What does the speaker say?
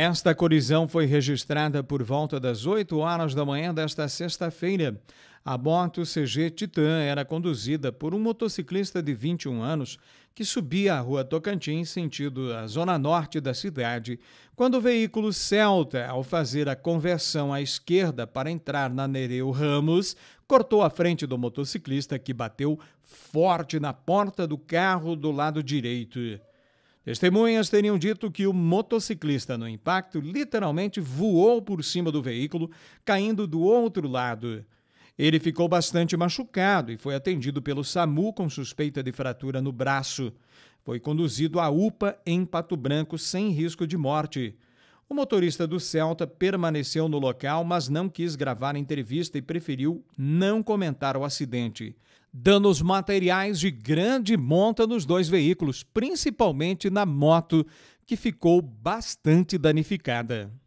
Esta colisão foi registrada por volta das 8 horas da manhã desta sexta-feira. A moto CG Titan era conduzida por um motociclista de 21 anos que subia a rua Tocantins, sentido a zona norte da cidade, quando o veículo Celta, ao fazer a conversão à esquerda para entrar na Nereu Ramos, cortou a frente do motociclista que bateu forte na porta do carro do lado direito. Testemunhas teriam dito que o motociclista, no impacto, literalmente voou por cima do veículo, caindo do outro lado. Ele ficou bastante machucado e foi atendido pelo SAMU com suspeita de fratura no braço. Foi conduzido à UPA em Pato Branco sem risco de morte. O motorista do Celta permaneceu no local, mas não quis gravar a entrevista e preferiu não comentar o acidente. Danos materiais de grande monta nos dois veículos, principalmente na moto, que ficou bastante danificada.